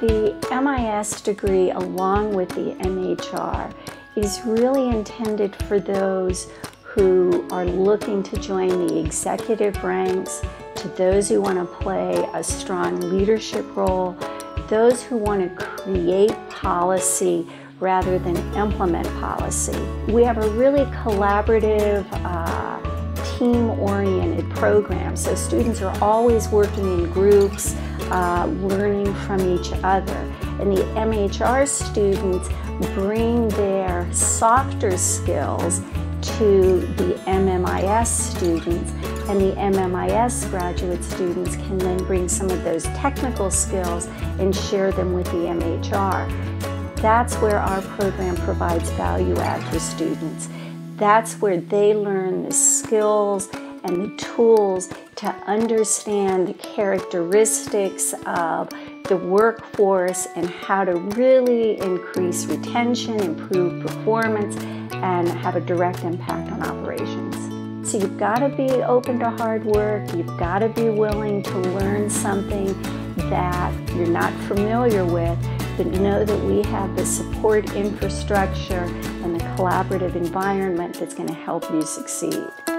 The MIS degree, along with the MHR, is really intended for those who are looking to join the executive ranks, to those who want to play a strong leadership role, those who want to create policy rather than implement policy. We have a really collaborative, uh, team-oriented program, so students are always working in groups, uh, learning from each other. And the MHR students bring their softer skills to the MMIS students, and the MMIS graduate students can then bring some of those technical skills and share them with the MHR. That's where our program provides value add for students. That's where they learn the skills and the tools to understand the characteristics of the workforce and how to really increase retention, improve performance, and have a direct impact on operations. So you've got to be open to hard work, you've got to be willing to learn something that you're not familiar with, but know that we have the support infrastructure and the collaborative environment that's going to help you succeed.